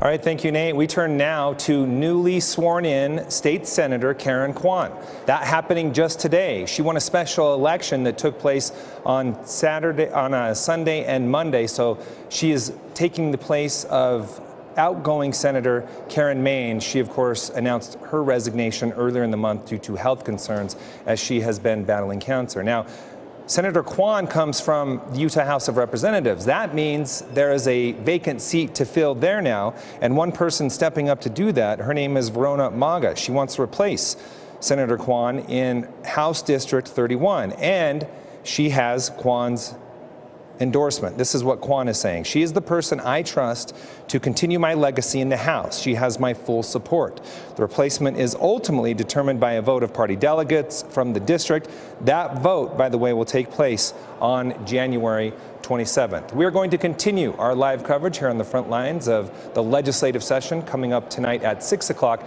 All right, thank you, Nate. We turn now to newly sworn in State Senator Karen Kwan. That happening just today. She won a special election that took place on Saturday, on a Sunday and Monday. So she is taking the place of outgoing Senator Karen Mayne. She, of course, announced her resignation earlier in the month due to health concerns as she has been battling cancer. Now, Senator Kwan comes from the Utah House of Representatives. That means there is a vacant seat to fill there now, and one person stepping up to do that. Her name is Verona Mauga. She wants to replace Senator Kwan in House District 31, and she has Kwan's endorsement. This is what Kwan is saying. She is the person I trust to continue my legacy in the House. She has my full support. The replacement is ultimately determined by a vote of party delegates from the district. That vote, by the way, will take place on January 27th. We are going to continue our live coverage here on the front lines of the legislative session coming up tonight at 6 o'clock.